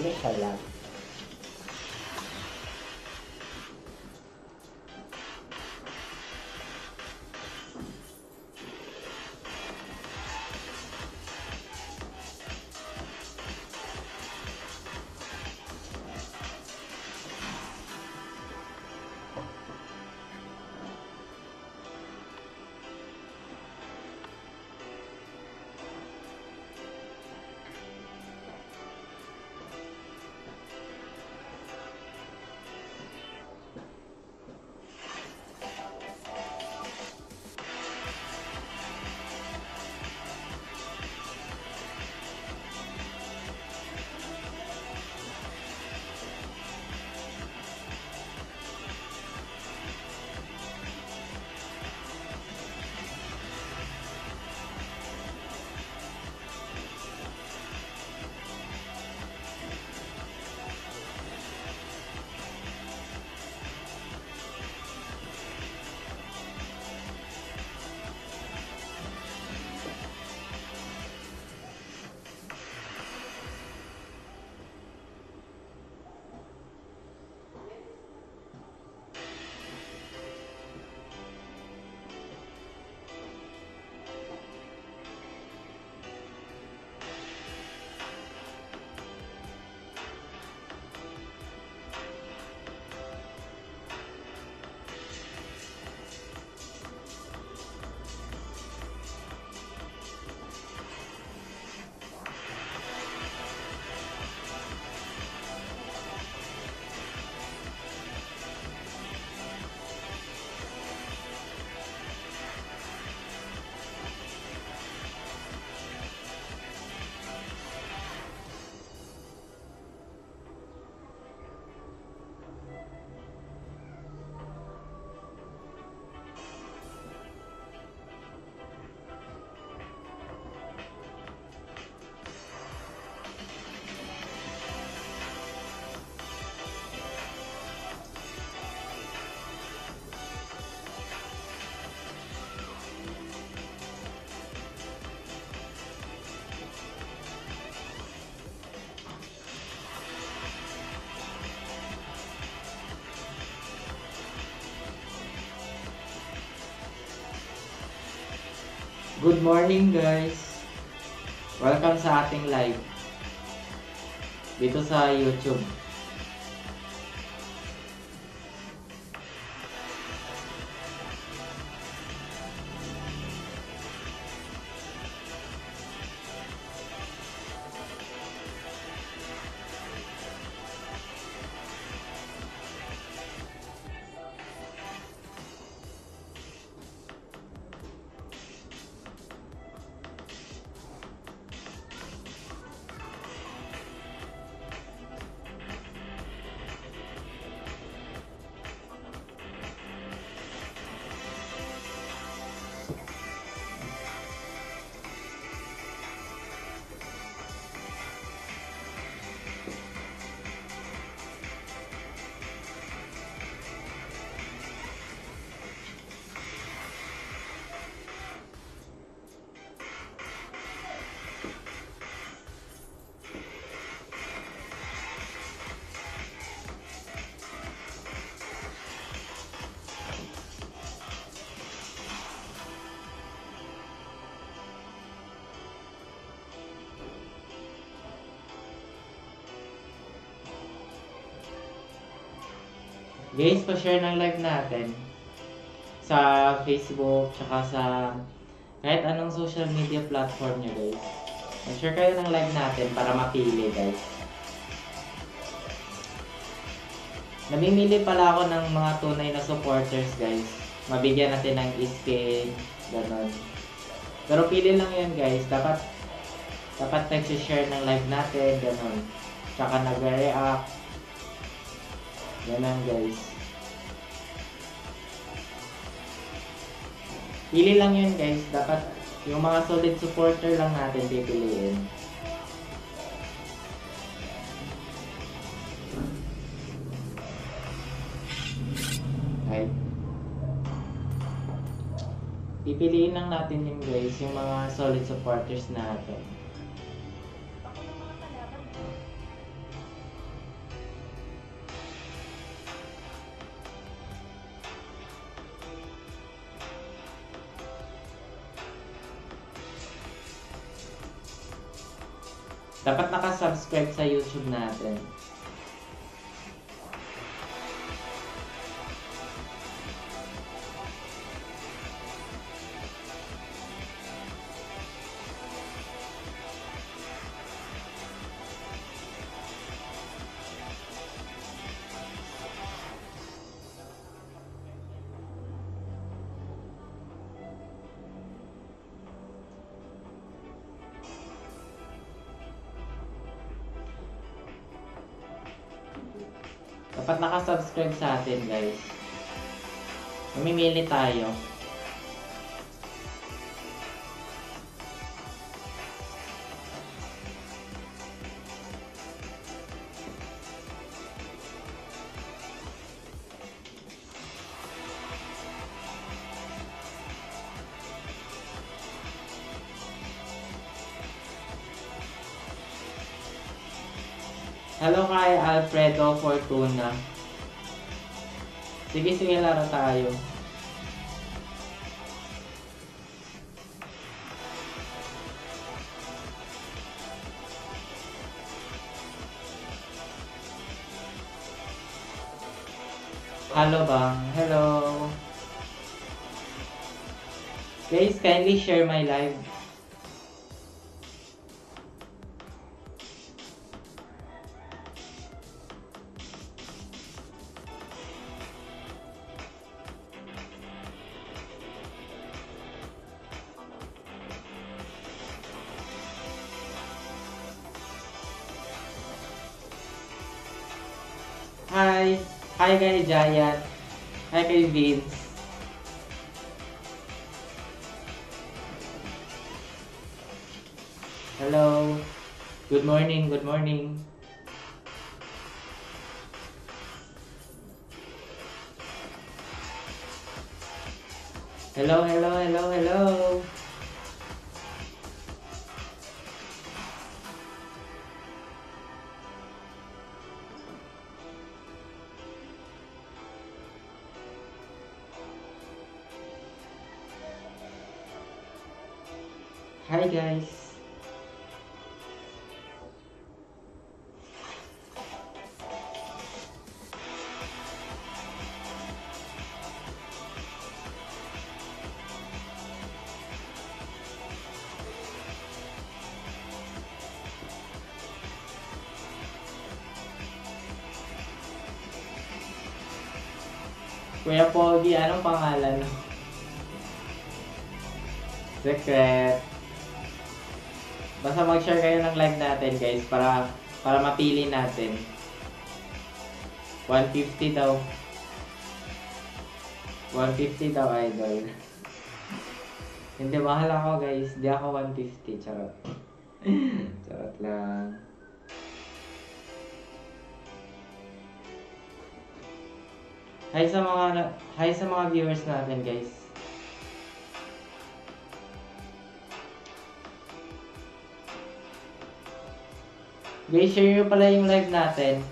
Initial lang. Good morning guys! Welcome sa ating live. Dito sa YouTube. Guys, pa-share ng live natin sa Facebook, tsaka sa kahit anong social media platform nyo guys. Mag-share kayo ng live natin para mapili guys. Namimili pala ako ng mga tunay na supporters guys. Mabigyan natin ng skin, ganon. Pero pili lang yun guys. Dapat dapat nag-share ng live natin, ganon. Tsaka nag-react. Ganon guys. Pili lang yun guys. Dapat yung mga solid supporter lang natin pipiliin. Okay. Pipiliin lang natin yung guys, yung mga solid supporters natin. Nakasubscribe sa YouTube natin. Sa atin, guys. Mamimili tayo. Hello kay Alfredo Fortuna. Sige, sige, laro tayo. Hello bang? Hello. Guys, kindly share my live. Kay Vince. Hello. Good morning, good morning. Hello, hello, hello, hello. Pogi, anong pangalan? Secret. Basta mag-share kayo ng live natin guys para para mapili natin. 150 daw. 150 daw idol. Hindi mahal ako guys. Hindi ako 150. Charot. Charot lang. Hi sa mga hi sa mga viewers natin guys. Guys, share nyo pala yung live natin.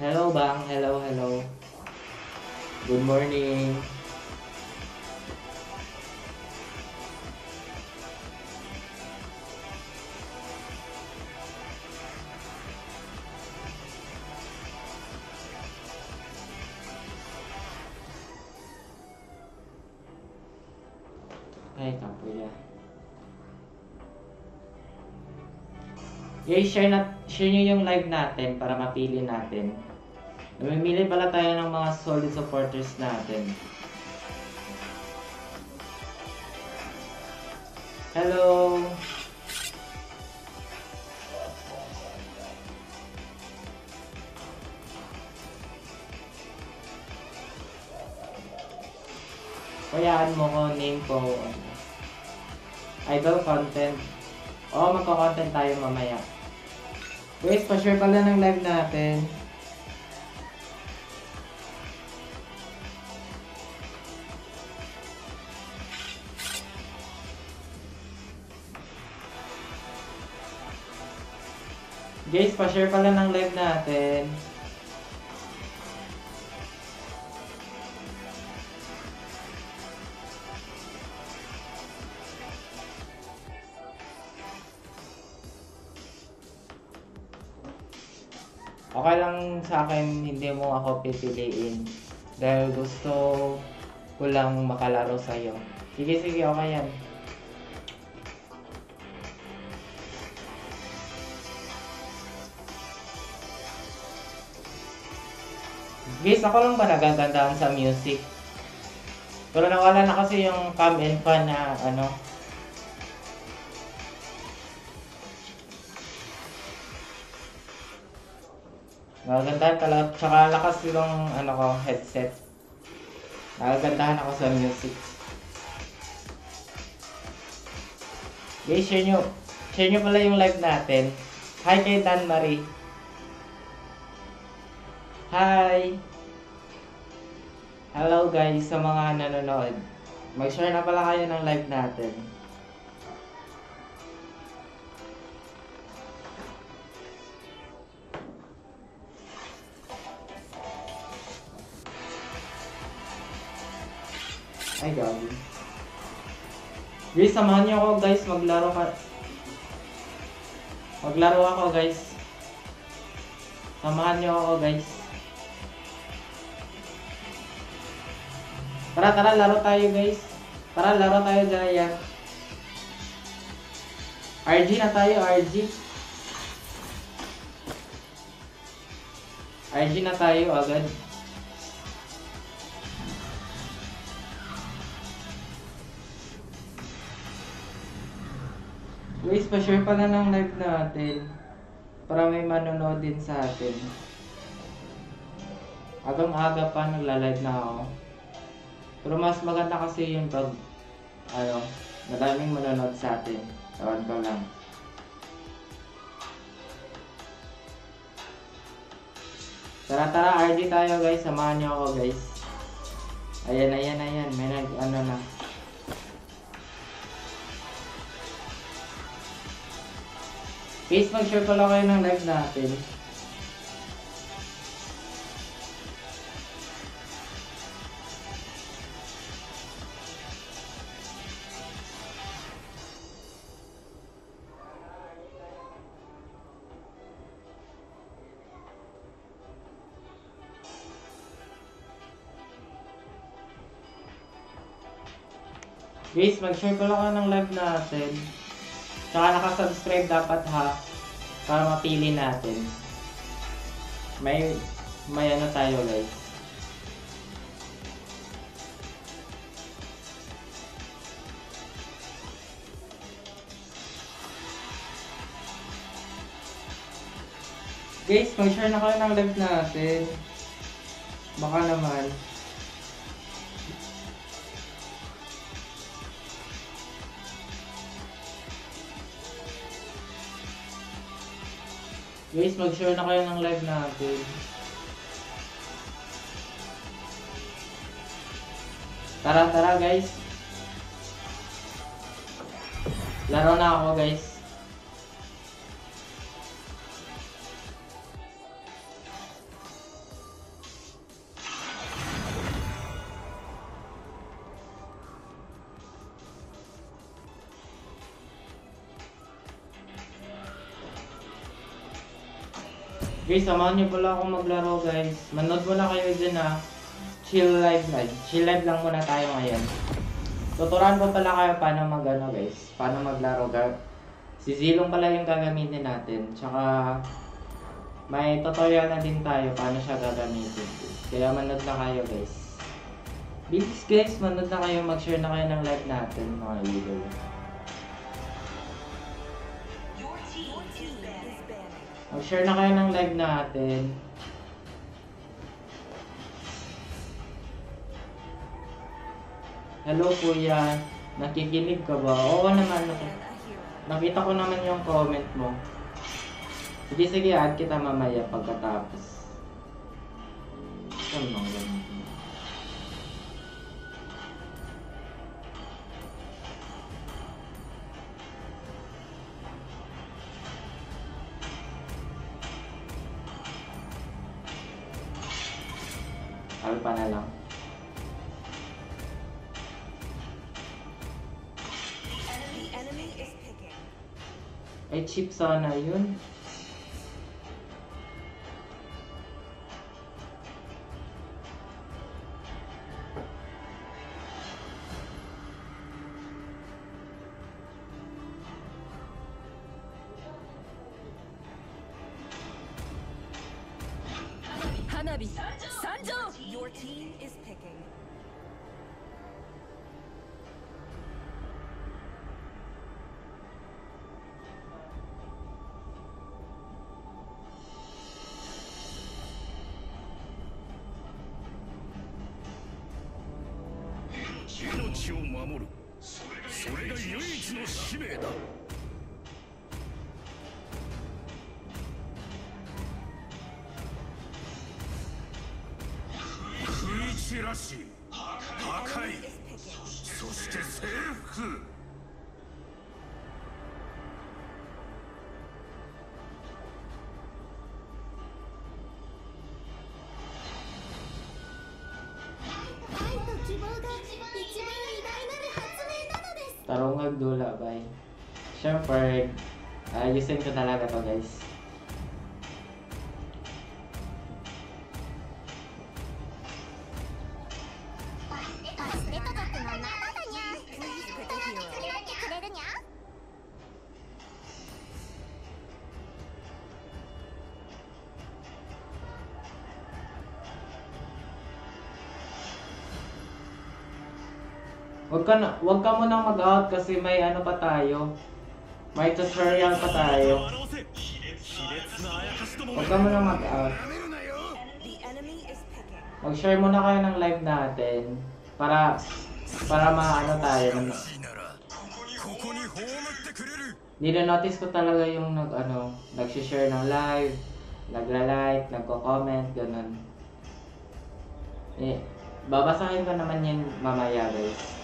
Hello, Bang. Hello, hello. Good morning. Ay, kapuya. Guys, share, na, share nyo yung live natin para mapili natin. Namimili pala tayo ng mga solid supporters natin. Hello! Kayaan mo ko, name ko. Idol content. Oo, magko-content tayo mamaya. Guys, pa-share pala ng live natin. Guys, pa-share pala ng live natin. Sa akin hindi mo ako pipiliin. Dahil gusto ko lang makalaro sa'yo. Sige, sige, okay yan. Guys, ako lang ba nagagandahan sa music? Pero nawala na kasi yung cam and fan na ano. Nagagandahan talaga. Tsaka lakas yung ano ko, headset. Nagagandahan ako sa music. Guys, share nyo. Share nyo pala yung live natin. Hi kay Dan Marie. Hi! Hello guys sa mga nanonood. Mag-share na pala kayo ng live natin. Ay, gabi. Guys, samahan niyo ako guys. Maglaro ka. Maglaro ako guys. Samahan niyo ako guys. Tara, tara, laro tayo guys. Tara, laro tayo Jaya. RG na tayo, RG. RG na tayo agad. Guys, pa-share pala ng live natin. Para may manonood din sa atin. Agang-aga pa nagla-live na ako. Pero mas maganda kasi yung pag, ano, madaming manonood sa atin. Ewan ko lang. Tara tara, RD tayo guys. Samahan niyo ako guys. Ayan, ayan, ayan. May nag, ano na. Please mag-share pala kayo ng live natin. Guys, mag-share pala kayo ng live natin. Tsaka nakasubscribe dapat ha. Para mapili natin. May, may ano tayo guys. Guys, mag-share na kayo ng live natin. Baka naman. Guys, mag-share na kayo ng live natin. Tara, tara guys. Laro na ako guys. Guys, samahan niyo pala akong maglaro guys. Manood muna kayo dyan ha. Chill live live. Chill live lang muna tayo ngayon. Tuturuan ko pala kayo paano mag ano guys. Paano maglaro guys. Si Zilong pala yung gagamitin natin. Tsaka may tutorial na din tayo paano siya gagamitin. Kaya manood na kayo guys. Bilis guys, manood na kayo. Mag-share na kayo ng live natin mga idol. Mag-share na kayo ng live natin. Hello kuya, nakikinig ka ba? Oo naman, nak- nakita ko naman yung comment mo. Sige sige, add kita mamaya pagkatapos. Ano ganun? Cheap sana yun. Tarungag dula, bay. Siyempre, ayusin ko talaga to guys. Wag ka, na, wag ka mo mag-out kasi may ano pa tayo. May tutorial pa tayo. Wag ka mo nang mag-out. Mag-share muna kayo ng live natin. Para, para maano tayo. Nino-notice ko talaga yung nag, ano, nag-share ng live, nagla-like, nagko-comment, ganun. Eh, babasahin ko naman yan mamaya guys.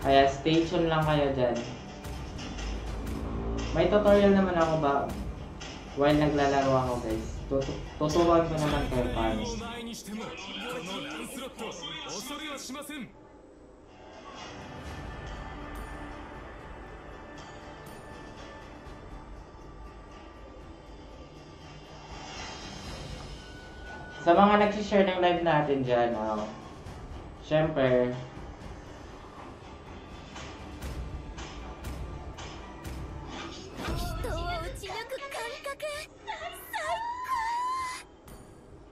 Kaya stay tuned lang kayo dyan. May tutorial naman ako ba while naglalaro ako guys. Tutu tuturuan ko naman kayo paano. Sa mga nagsishare ng live natin dyan, oh, syempre,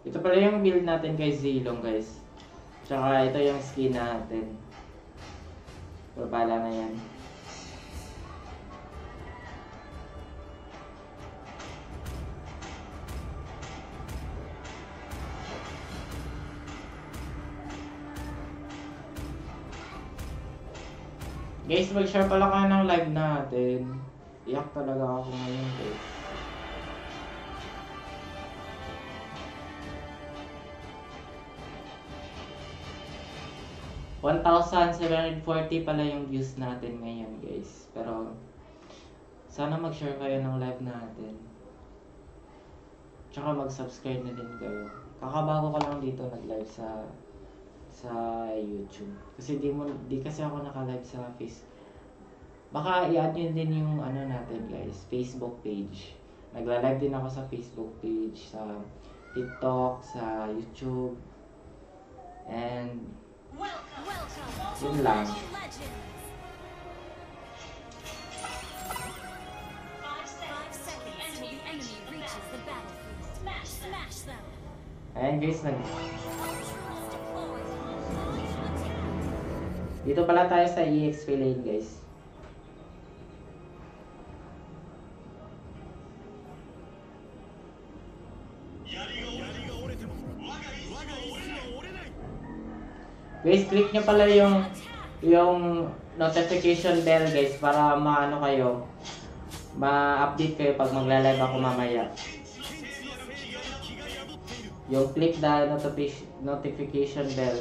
ito pala yung build natin kay Zilong guys. Tsaka ito yung skin natin. Papala na yan. Guys, mag-share pala kayo ng live natin. Iyak talaga ako ngayon guys. One thousand pala yung views natin ngayon guys. Pero sana mag-share kayo ng live natin. Tsaka mag-subscribe na din kayo. Kakabago ko lang dito nag-live sa sa YouTube. Kasi di mo di kasi ako naka-live sa Face. Baka i-add nyo din yung ano natin guys, Facebook page. Nagla-live din ako sa Facebook page, sa TikTok, sa YouTube. And yun lang. Ayan guys, nag dito pala tayo sa EXP lane guys. Guys, click nyo pala yung yung notification bell guys para maano kayo ma-update kayo pag magla-live ako mamaya. Yung click the notifi- notification bell.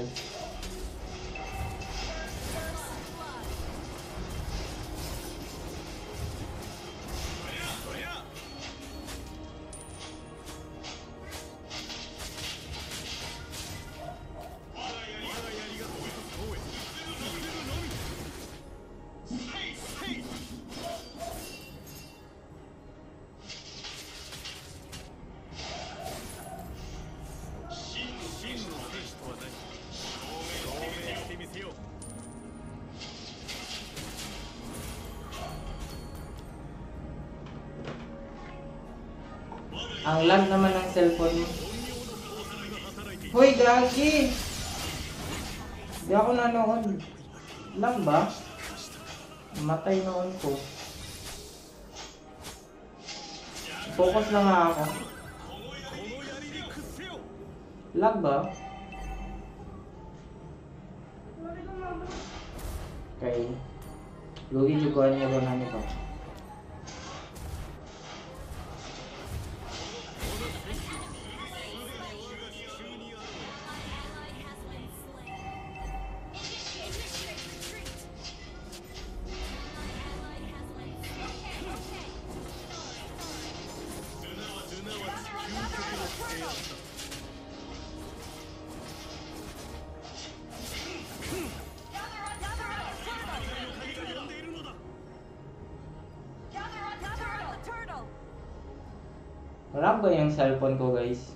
Harap ba yung cellphone ko guys?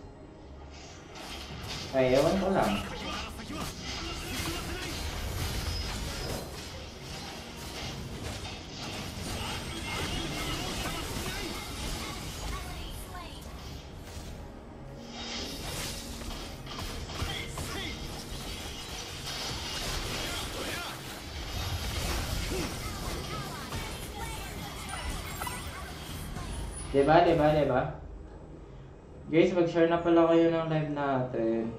Ay, ewan ko lang. Diba, diba, diba? Guys, mag-share na pala kayo ng live natin.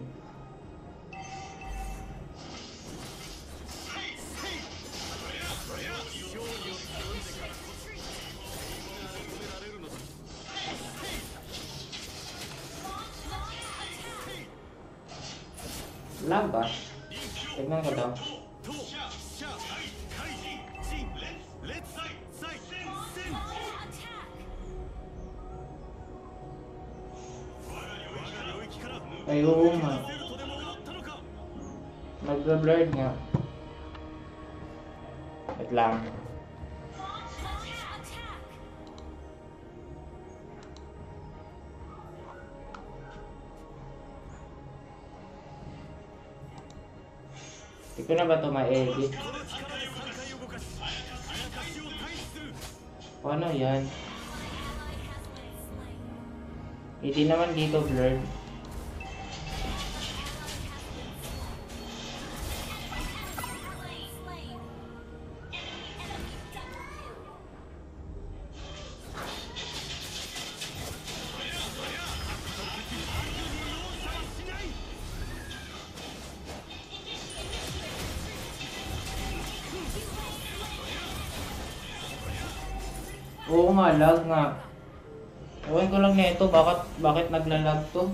ば to mga edit. Paano yan? Hindi naman dito blur. Oo nga, lag. Ewan ko lang nito, bakit, bakit naglalag to?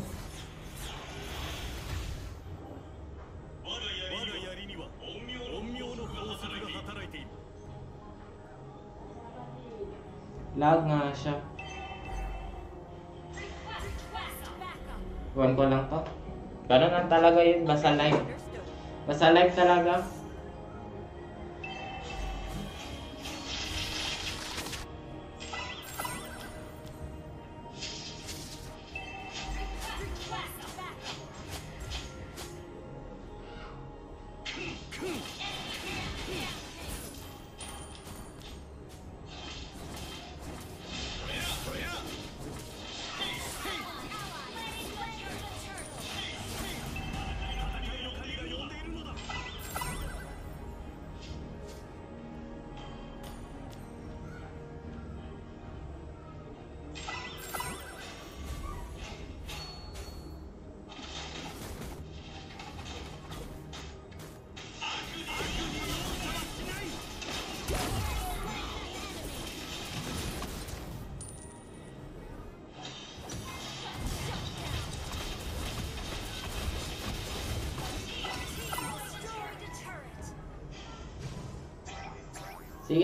Lag nga siya. Ewan ko lang to. Ganun lang talaga yun, basta live. Basta live talaga.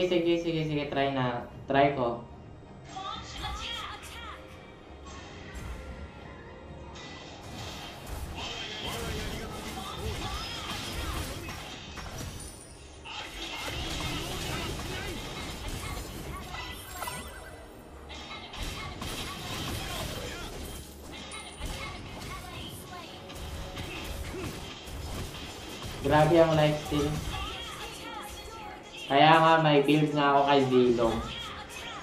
sige, sige, sige, try na. Try ko. Grabe ang life kaya nga may build na ako kay Zilong.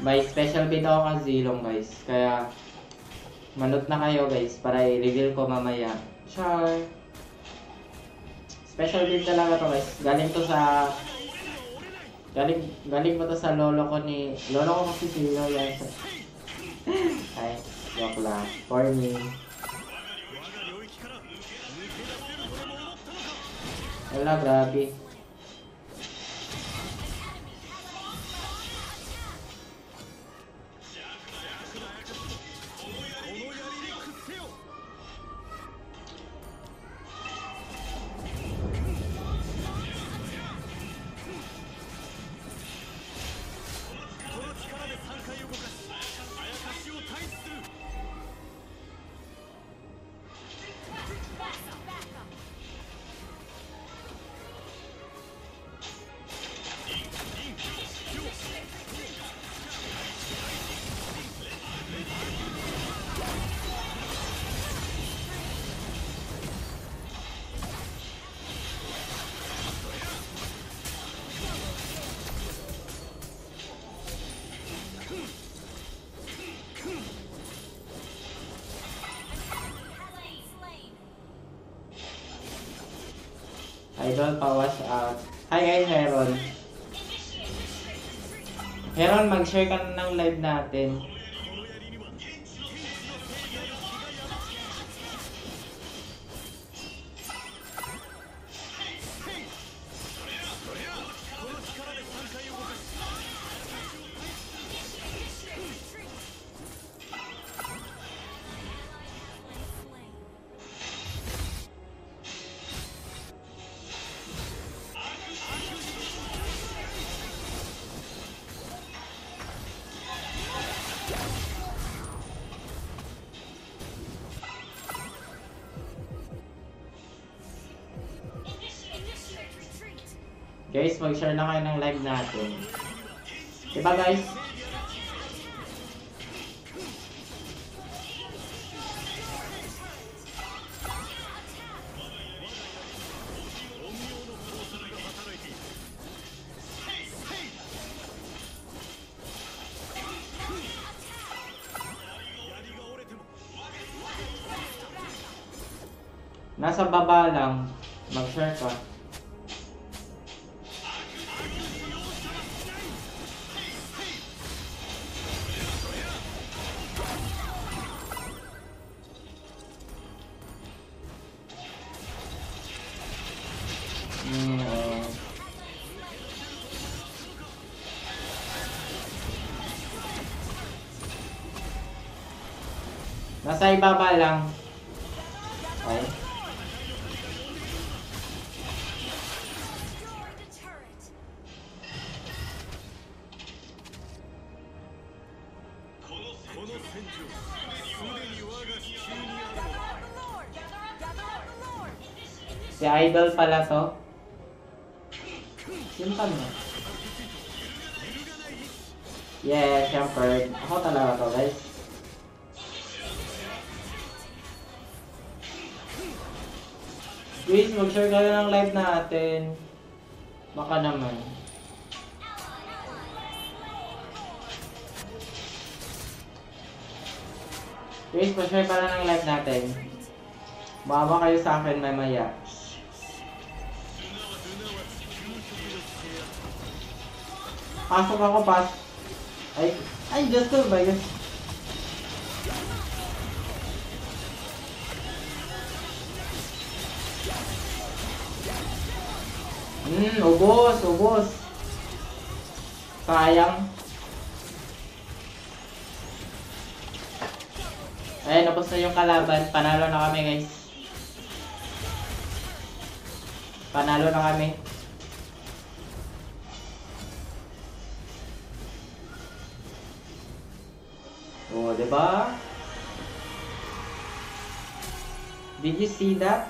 May special build ako kay Zilong guys. Kaya manot na kayo guys para i-reveal ko mamaya. Char! Special build talaga to guys. Galing to sa... Galing, galing ba to sa lolo ko ni... Lolo ko kasi Zilo guys. Ay, joke lang. For me. Wala, grabe. Mag-share ka ng live natin. Guys, mag-share na kayo ng live natin. Diba guys? baba lang. Okay. Si Idol pala to. Mag-share ka na ng live natin. Baka naman. Please, pa-share pa lang ng live natin. Baka kayo sa akin mamaya. Pasok ako, pas. Ay, ay, Diyos ko ba yun? Hmm, ubos, ubos. Sayang. Ayun, ubos na yung kalaban. Panalo na kami, guys. Panalo na kami. Oh, di ba? Did you see that?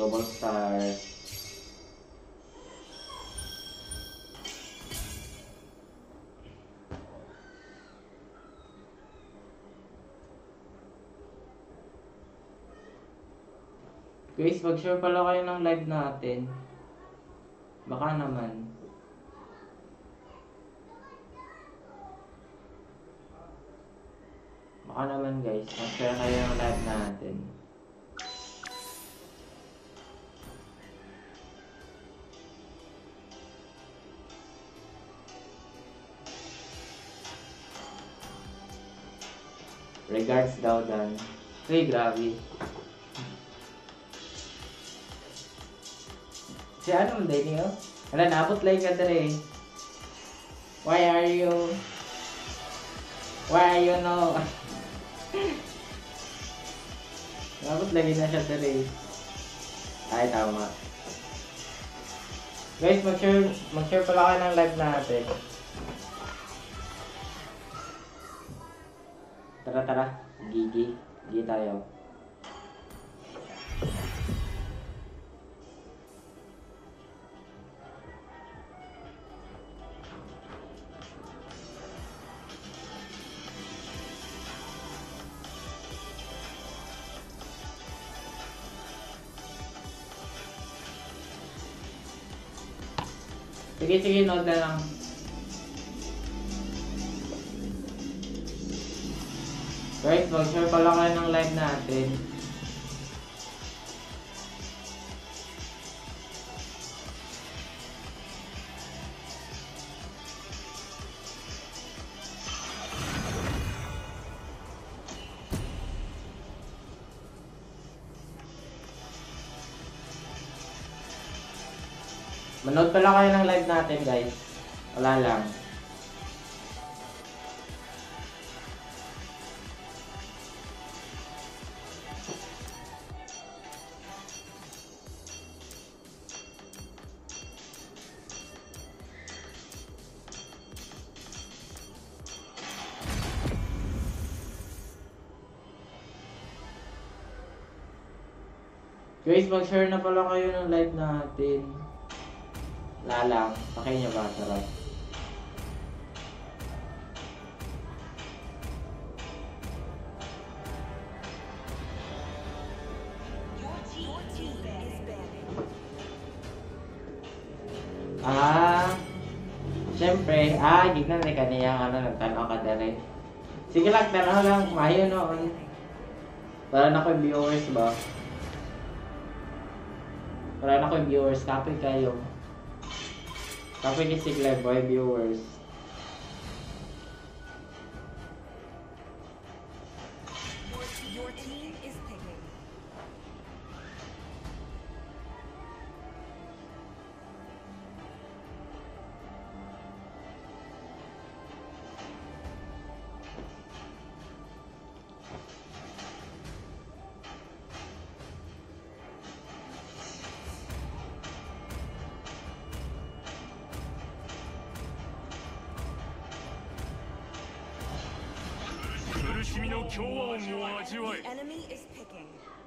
Double star. Guys, mag-share pala kayo ng live natin. Baka naman. Ako naman guys, mag-share kayo ng live natin. Regards daw dan. Uy, grabe. Si ano mo din niyo? Wala, naabot lang ka dere. Why are you... Why are you no... naabot lagi na siya dere. Ay, tama. Guys, mag-share, mag-share pala kayo ng live natin. Tara, tara. Gigi. Gigi tayo. Sige, sige, note na lang. Guys, mag-share pala kayo ng live natin. Manood pala kayo ng live natin, guys. Wala lang. Guys, mag-share na pala kayo ng live natin. Wala lang. Pakay niyo ba? Sarap. Ah, Siyempre, ah, gignan ni kaniya ano, nagtanaw ka dere. Sige lang, tanaw lang, mayo noon. Para na ko viewers ba? Viewers, copy kayo. Copy ni Sigla boy viewers.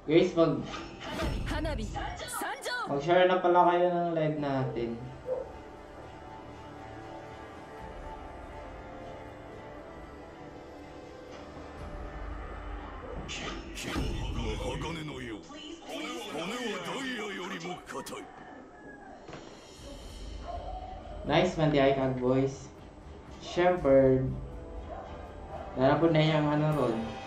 Guys, mag... Mag-share na pala kayo ng live natin. Nice man, the icon boys. Shepherd. Narapunan niya ang ano ron.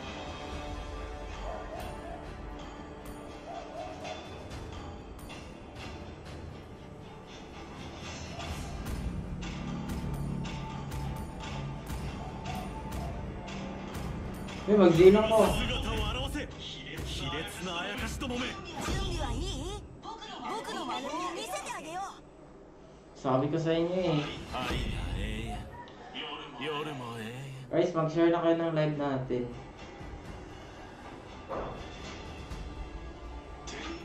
Uy, magzinong ko. 姿を現せ卑劣なあやかしどもめ準備はいい僕の真似を見せてあげよう Sabi ko sa inyo eh. 愛が永遠夜も永遠 Guys, mag-share na kayo ng live natin.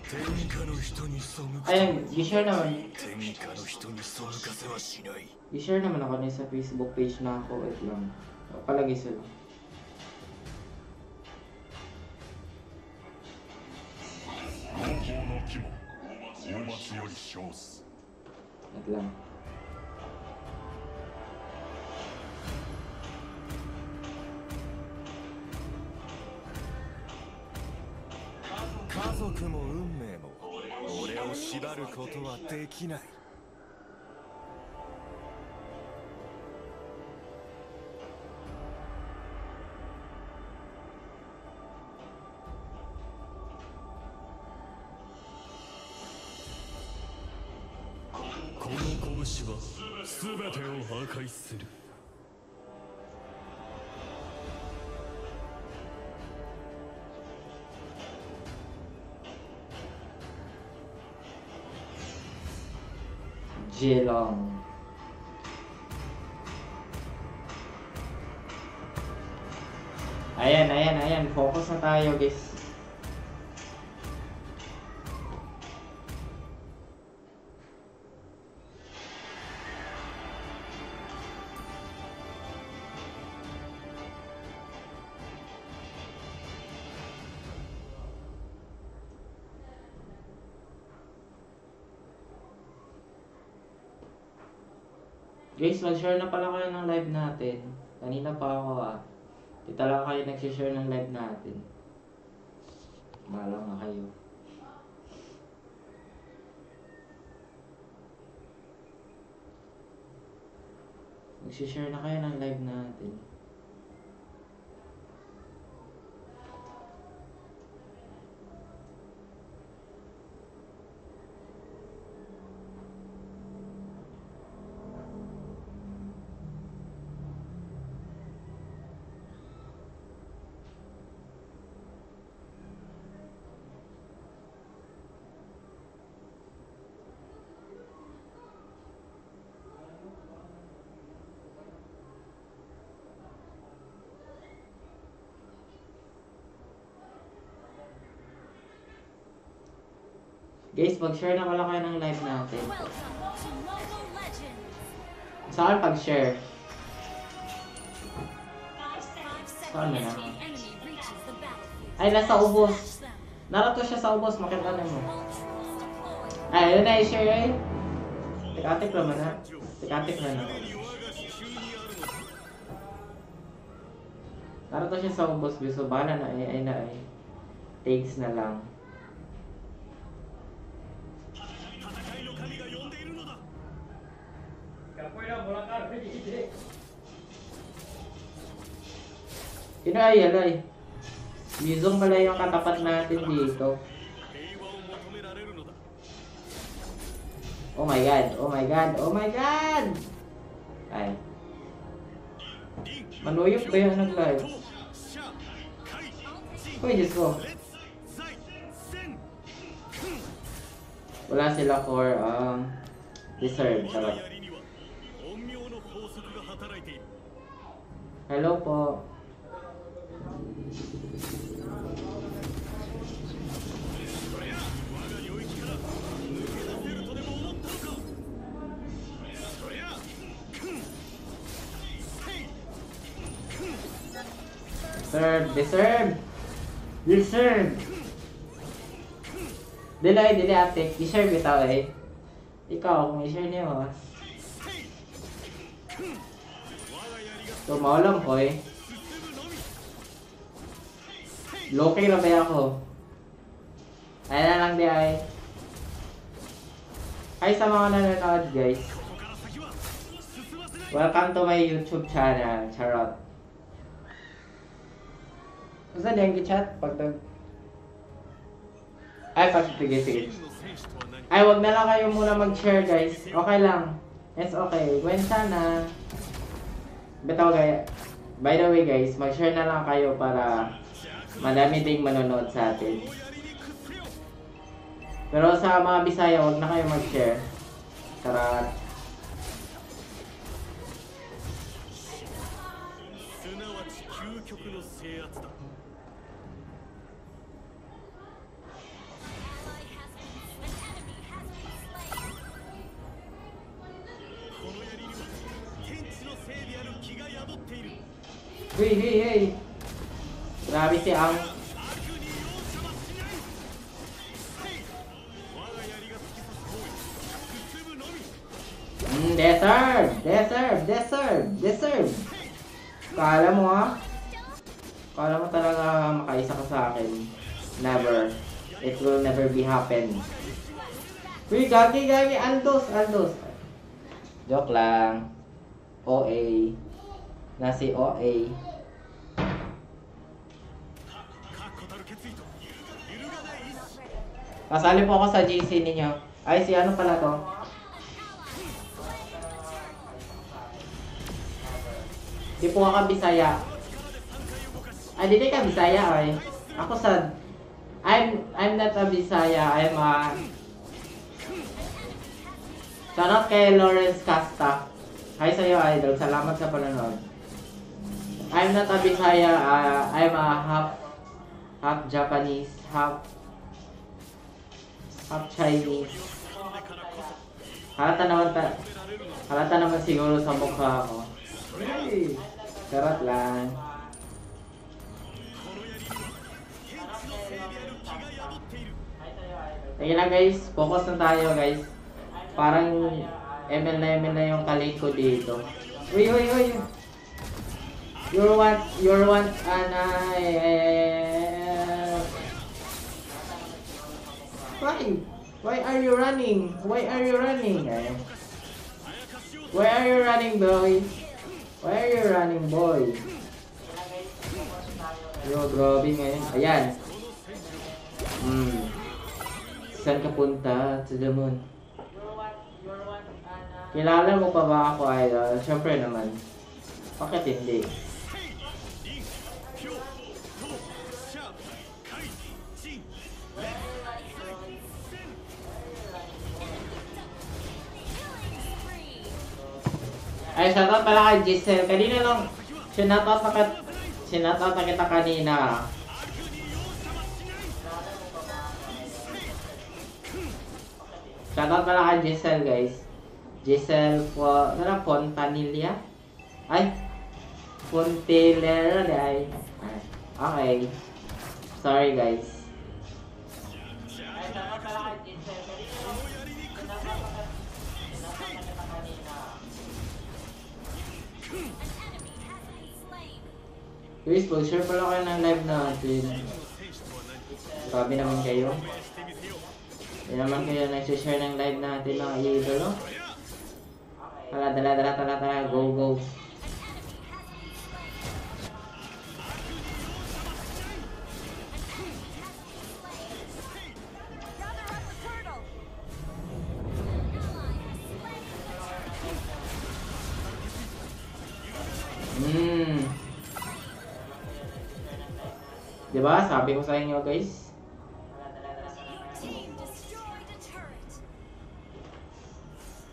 天下の人に背く Ayun, i-share naman. 天下の人に背かせはしない I-share naman ako niya sa Facebook page na ako. Wait lang. Palagi sila. 松より称す Wait lang. 家族も運命も俺を縛ることはできないを破壊する Jelong. Ayan, ayan, ayan. Focus na tayo, guys. Guys, mag-share na pala kayo ng live natin. Kanina pa ako ah. Di talaga kayo nag-share ng live natin. Bahala nga kayo. Mag-share na kayo ng live natin. Guys, mag-share na pala kayo ng live natin. Sa akin, pag-share. Saan na Ay, nasa ubos. Narato siya sa ubos. Makita na mo. Ay, yun na i-share eh. Tikatik naman ha. Tikatik na na. Narato siya sa ubos. So, bala na eh. Ay na eh. Takes na lang. Sino ay alay? Yuzong pala yung katapat natin dito. Oh my god, oh my god, oh my god! Ay. Manuyok ba yung nag-live? Uy, Diyos ko. Wala sila for um, reserve. Sarap. Hello po. Serve, deserve. Deserve. Dila, dila ate. Deserve ito eh. Ikaw, kung i-share niyo ah. ha. Tumaw lang ko eh. Loki rabay ako. Ayan na lang di ay. Hi sa mga nanonood guys. Welcome to my YouTube channel. Charot. Basta liyan chat pag nag... Ay, pag sige, sige. Ay, wag na lang kayo muna mag-share guys. Okay lang. It's okay. Gwen sana. Bitaw kaya. By the way guys, mag-share na lang kayo para madami ding manonood sa atin. Pero sa mga Bisaya, wag na kayo mag-share. Tara. Hey, hey, hey! Grabe si Ang. Mm, deserve! Deserve! Deserve! Deserve! Kala mo ha? Kala mo talaga makaisa ka sa akin. Never. It will never be happen. Uy, gagi, gagi. Andos, andos. Joke lang. OA. Nasi OA. Kasali po ako sa GC ninyo. Ay, si ano pala to? Di po ako Bisaya. Ay, di ka Bisaya, ay. Ako sa... I'm, I'm not a Bisaya, I'm a... Shoutout kay Lawrence Casta. Hi sa'yo, idol. Salamat sa panonood. I'm not a Bisaya, uh, I'm a half half Japanese, half Half Chinese. Halata naman ta... Halata naman siguro sa mukha ko. Hey! Charot lang. Sige lang guys, focus na tayo guys. Parang ML na ML na yung kalit ko dito. Uy, uy, uy! You're one, you're one, ana, eh, Why? Why are you running? Why are you running? Eh? Why are you running, boy? Why are you running, boy? Yo, grabe ngayon. Ayan. Hmm. Saan ka punta? To the moon. Kilala mo pa ba ako, idol? Siyempre naman. Bakit hindi? Ay, shoutout pala kay Giselle. Kanina lang, sinoutout na, ka, sinoutout na kanina. Shoutout pala kay Giselle, guys. Giselle po, ano na, Fontanilla? Ay, Fontilera, ay. Okay. Sorry, guys. Guys, mag-share pala kayo ng live natin. Grabe naman kayo. Hindi naman kayo nag-share ng live natin mga idolo. Tara, tara, tara, tara, tara, go, go. Sabi ko sa inyo, guys.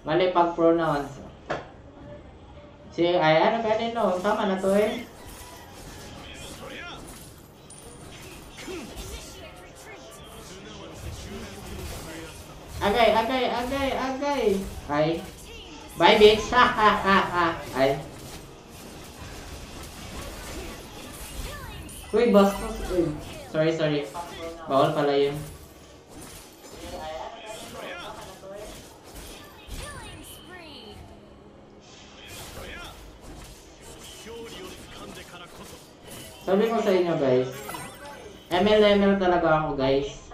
Mali pag-pronounce. Si, ay, ano din, no? Tama na to eh. Agay, agay, agay, agay. Ay. Bye, bitch. Ha, ha, ha, ha. Ay. Uy, bastos. Uy. Sorry, sorry. Bawal pala yun. Sabi ko sa inyo guys, MLML talaga ako guys.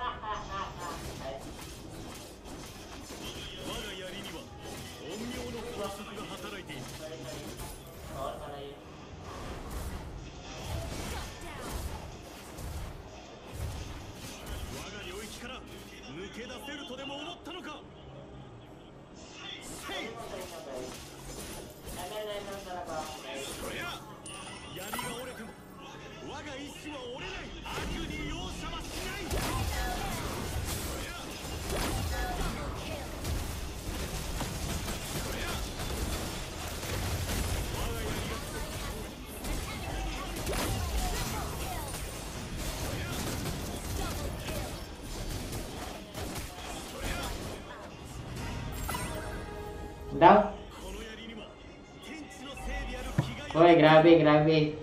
Hoy, grabe, grabe.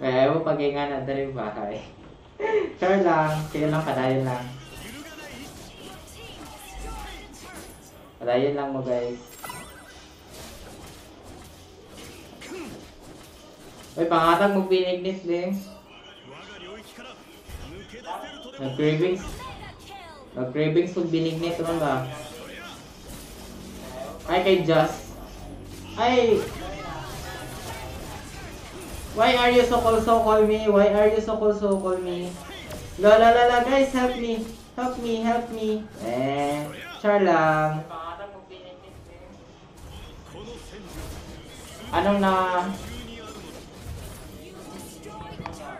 Eh, mo paghinga na dari bahay. sure lang, sige lang, kadayan lang. Kadayan lang mo guys. Hoy, pangatag mo pinignis din. Nag-cravings. Nag-cravings pag binignit, ano ba? Ay, kay Just. Ay! Why are you so cold so call me? Why are you so cold so call me? La la la la guys, help me. Help me, help me. Eh, char lang. Anong na...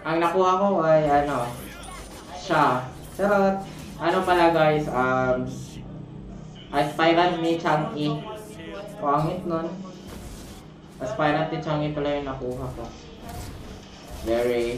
Ang nakuha ko ay ano, siya. Charot. Ano pala guys, um, aspirant ni Chang-E. Pangit nun. Aspirant ni Chang-E pala yung nakuha ko. Mary.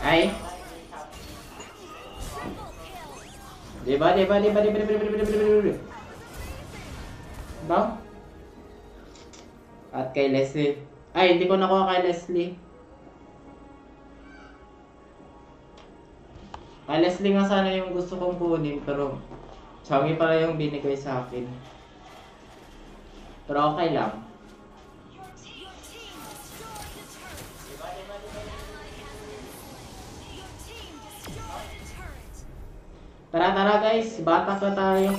Ay. Diba, diba, diba, diba, diba, diba, diba, diba, diba. Diba? At kay Leslie. Ay, hindi ko nakuha kay Leslie. Ah, nga sana yung gusto kong kunin, pero Xiaomi pala yung binigay sa akin. Pero okay lang. Tara, tara guys. Batak na tayo.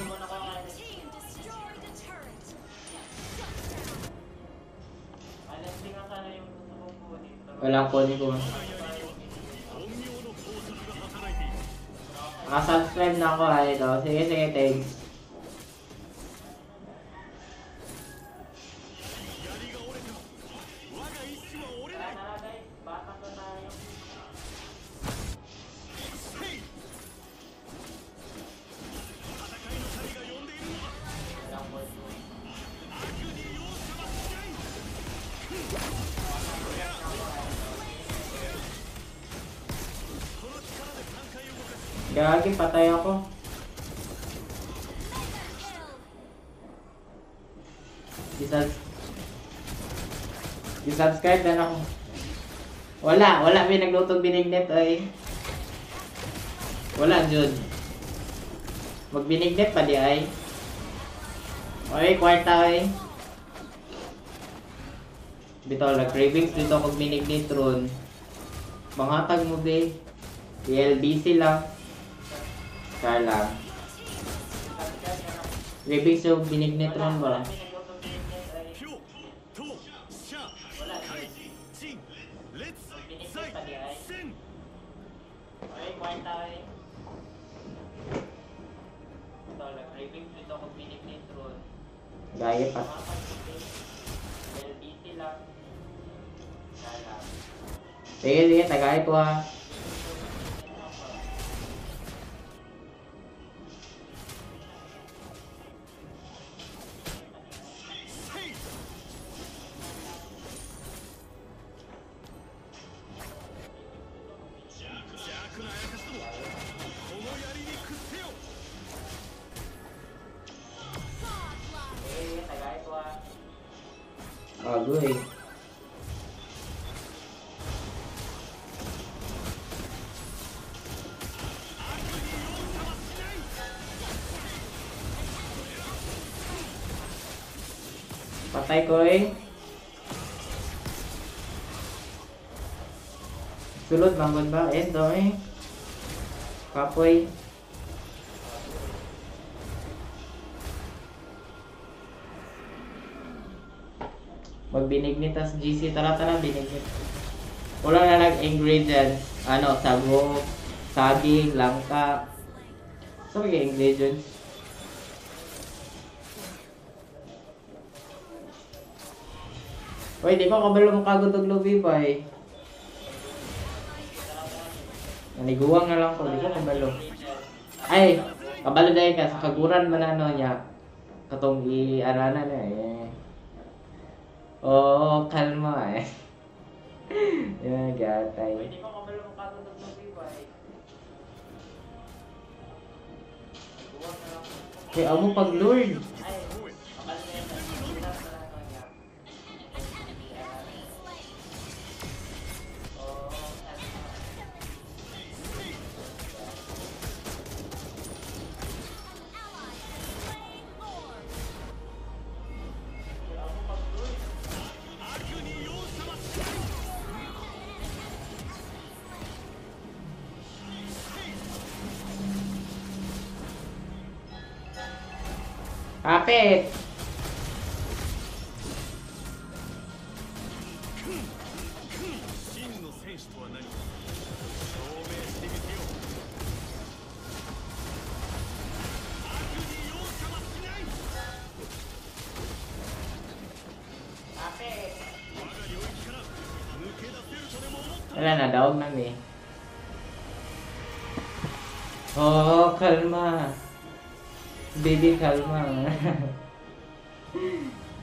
Walang kunin ko. Walang kunin ko. Nakasubscribe na ako, idol. Sige, sige, thanks. Gagi, patay ako. Isubs... Isubscribe na ako. Wala, wala. May naglutong binignet ay. Wala, Jun. Magbinignet pa di ay. Okay, kwarta ay. Bitaw, nag-cravings dito kog binignet ron. Mangatag mo, be. PLBC lang. Kaya lang. Ibig so binig netron ba? Gaya pa. Sige, sige, tagay ko ha. Patay ko eh. Sulod manggod ba? Endo eh. Kapoy. Magbinigni tas GC tara tara binigni. Wala na lang ingredients. Ano, sago, saging, langka. So, may ingredients. Uy, di ko kabalo mo kagod og lubi ba eh. Naniguang na lang ko, di ko kabalo. Ay, kabalo dahil ka, sa kaguran man ano niya. Katong i-arana na eh. Oo, kalma eh. Yan, gatay. Hindi ko kabalo mo kagod og lubi ba eh. Kaya amo pag Lord. Kapit! carpet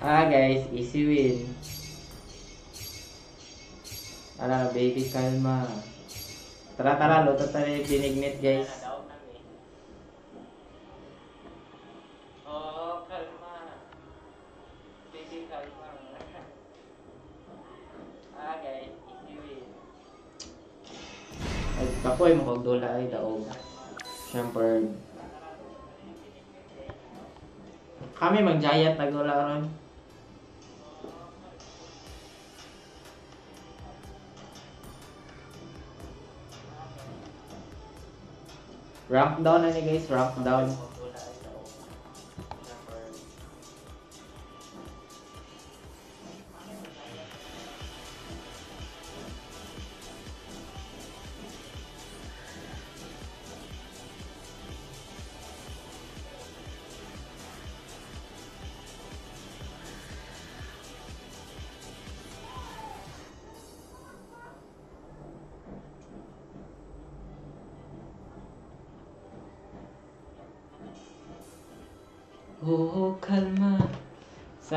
ah, guys, easy win. Ala, baby, kalma. Tara, tara, luto tayo binignit, guys. Oh, kalma. Baby, kalma. ah, guys, easy win. Ay, kapoy mo kog dula ay daog. Siyempre. Kami mag-giant na gula ron. Rank down na ni guys, rank down.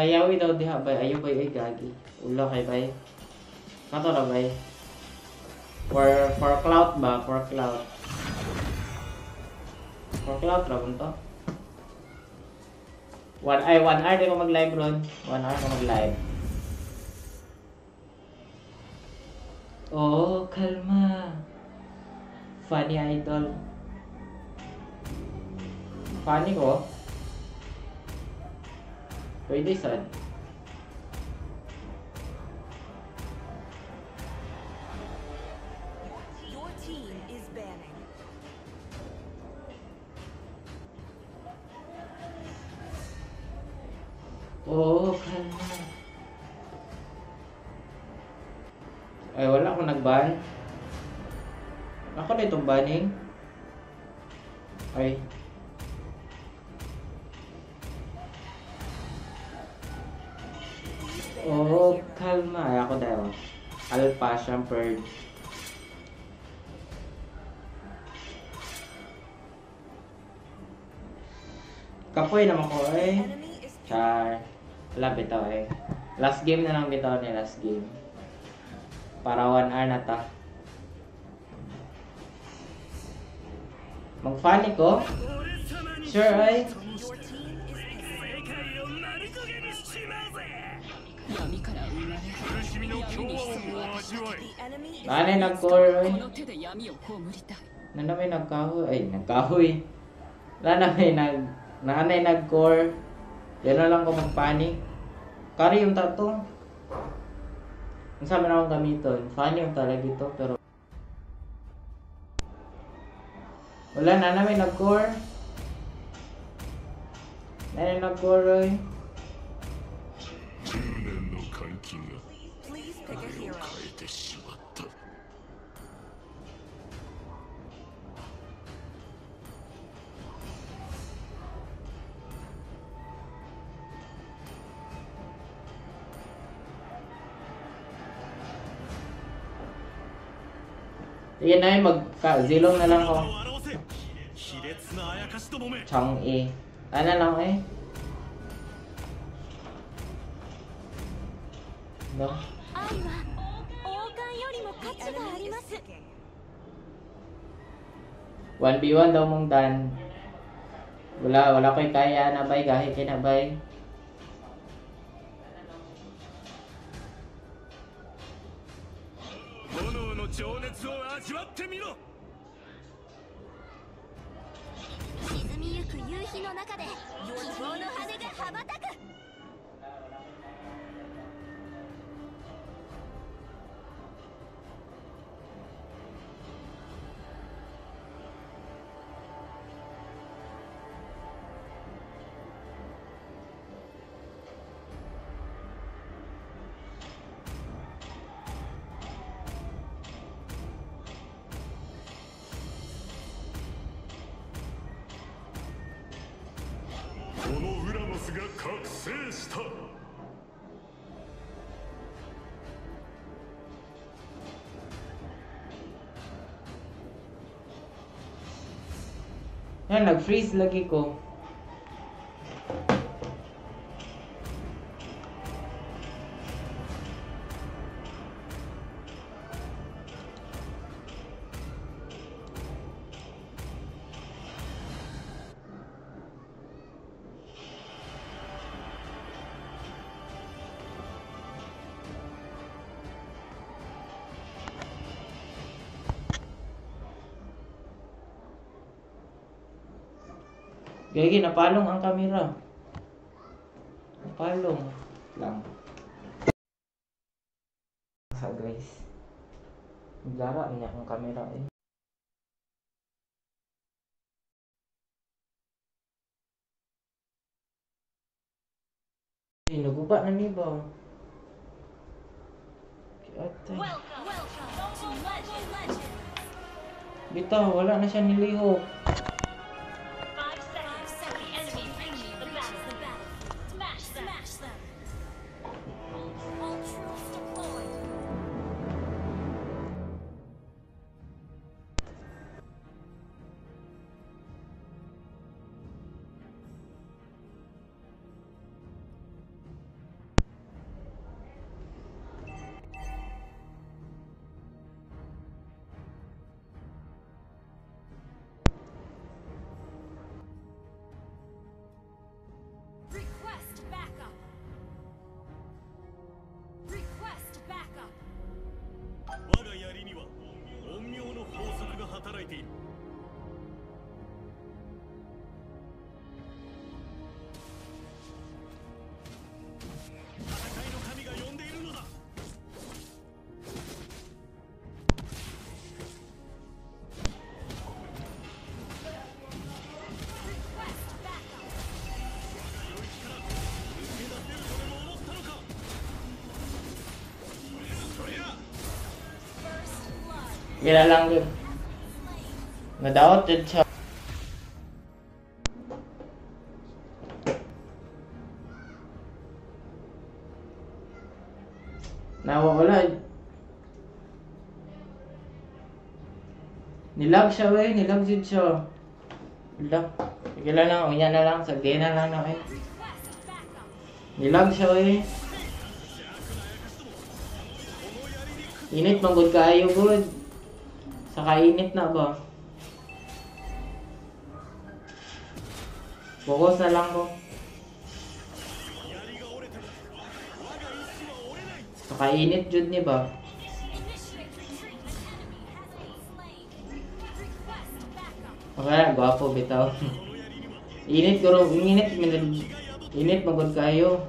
Sayawi daw diha bay. Ayo bay ay gagi. Ulo kay bay. Kato na bay. For for cloud ba? For cloud. For cloud ra to. One ay one hour ko mag-live ron. One hour ko mag-live. Oo, kalma. Funny idol. Funny ko. Pwede sad. Oo, kalma. Ay, wala akong nag-ban. Ako na itong banning. Ay. Oo, oh, kalma. Ako daw. Alpa, Champered. Kapoy naman ko eh. Char. Wala, bitaw eh. Last game na lang bitaw ni last game. Para 1 hour na ta. Mag-funny ko? Sure. Eh. Na na may nagkahoy. Ay, nagkahoy. Na na may nag... Nanay nag-core. Na lang ko mag-funny. Kari yung tato. Ang sabi na akong gamiton. Funny yung talaga ito, pero... Wala na na may nag-core. Nanay nag-core, oy. 10 pick a hero. Yan na yun, magka-zilong na lang ako. Chong E. Ano lang eh? No? 愛は王冠よりも価値があります picking. 1v1 daw mong dan. Wala, wala ko'y kaya na bay, の情熱を味わってみろ沈みゆく夕日の中で希望の羽が羽ばたくのウラノスが覚醒した。なんだフリースだけこ Gagi, napalong ang kamera. Napalong. Lang. Sa guys. Naglara niya ang kamera eh. Eh, naguba na ni ba? Kiatay. Bitaw, wala na siya nilihok. Kilalang yun. Nadaoted siya. Nawawala eh. Nilag siya eh, nilag yun siya. Wala. Sige lang lang, unya na lang, sagdi na lang na eh. Nilag siya eh. Init, manggod kayo, good. Nakainit na ako. Focus na lang ko. Nakainit jud ni ba? Okay, gwapo bitaw. init ko rin. Init, init magod kayo.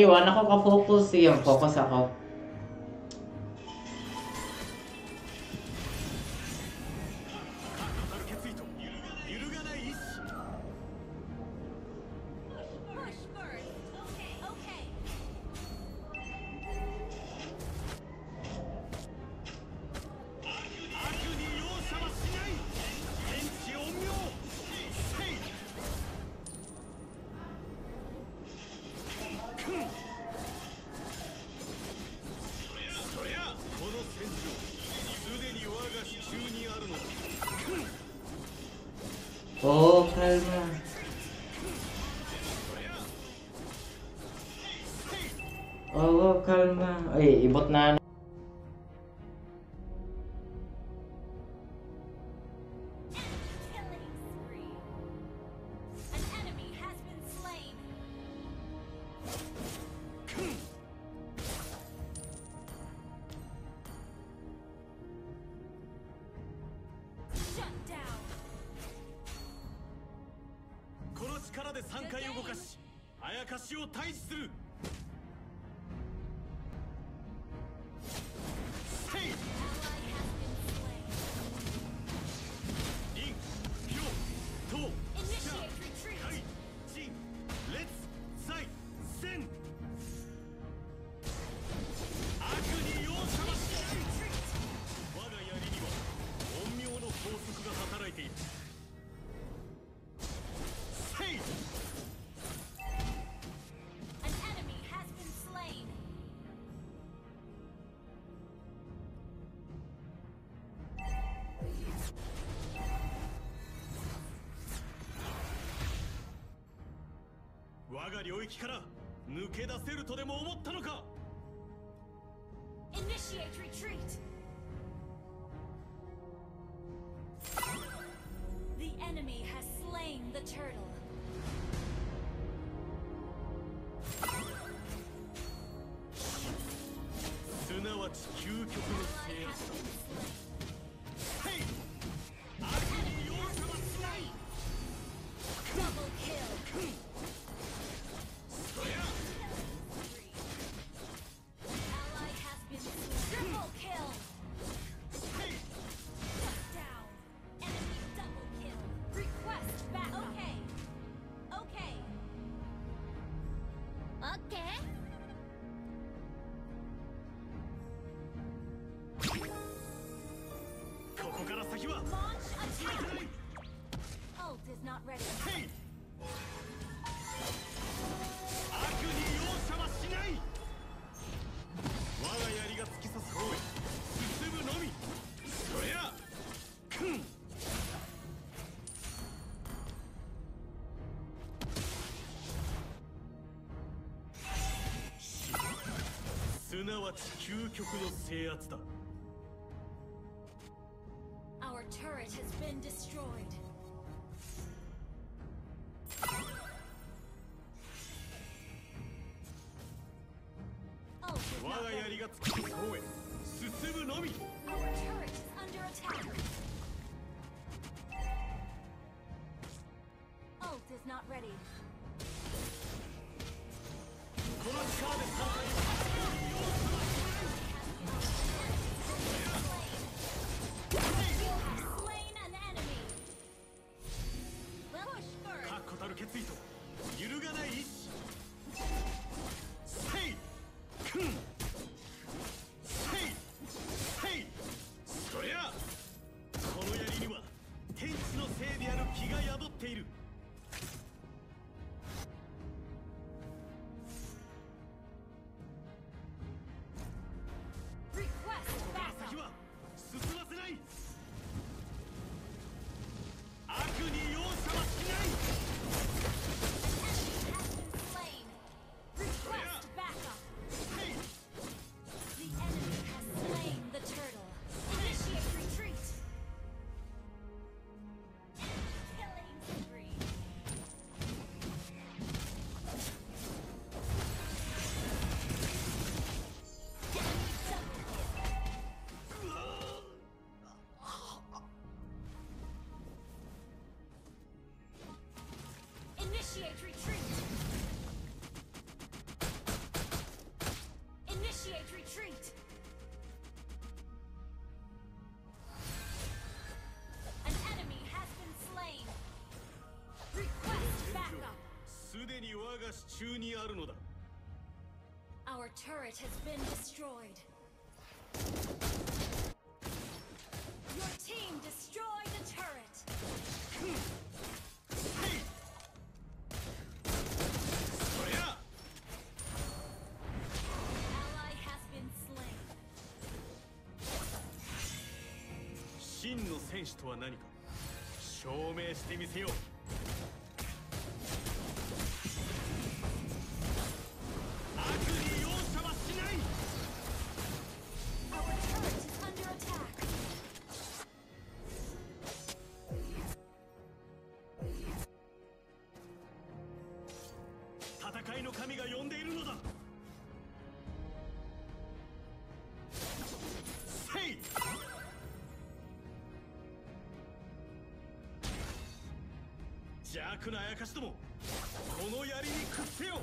maliwanag ako, ka-focus. Yung focus ako. 我が領域から抜け出せるとでも思ったのか Initiate retreat! The enemy has slain the turtle. Ally has been slain. はい悪に容赦はしない。我が槍が突き刺す方へ。進むのみ。そりゃくん。すなわち究極の制圧だ。が手中にあるのだ Our turret has been destroyed. Your team destroyed the turret. Ally has been slain. 真の戦士とは何か証明してみせよう邪悪なしどもこの槍に食ってよ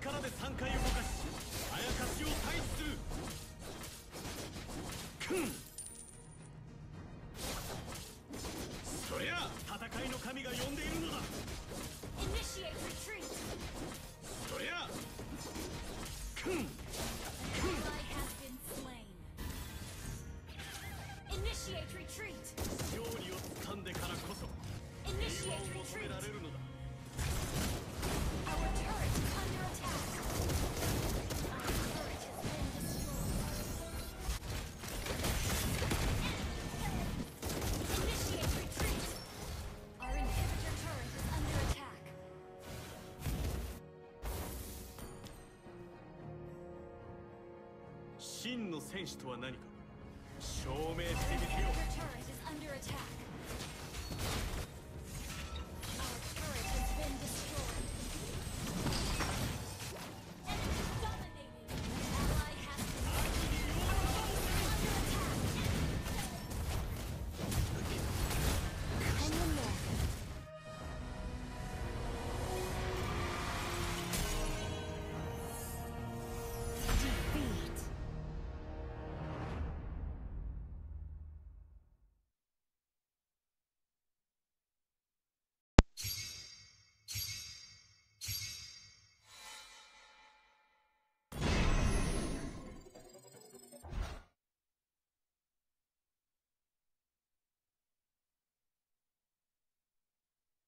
力で3回動かし戦士とは何か。